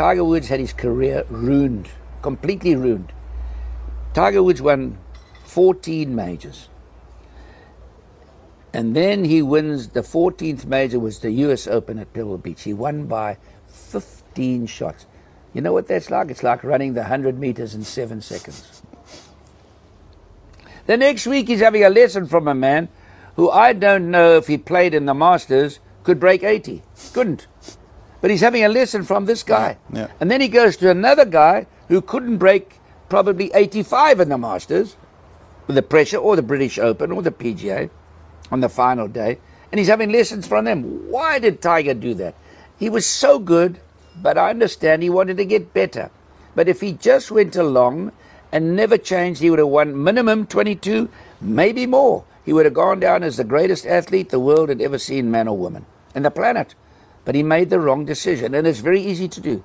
Tiger Woods had his career ruined, completely ruined. Tiger Woods won 14 majors. And then he wins the 14th major was the US Open at Pebble Beach. He won by 15 shots. You know what that's like? It's like running the 100 meters in 7 seconds. The next week he's having a lesson from a man who I don't know if he played in the Masters could break 80. Couldn't. But he's having a lesson from this guy. Yeah. And then he goes to another guy who couldn't break probably 85 in the Masters with the pressure or the British Open or the PGA on the final day. And he's having lessons from them. Why did Tiger do that? He was so good, but I understand he wanted to get better. But if he just went along and never changed, he would have won minimum 22, maybe more. He would have gone down as the greatest athlete the world had ever seen, man or woman, and the planet. But he made the wrong decision, and it's very easy to do.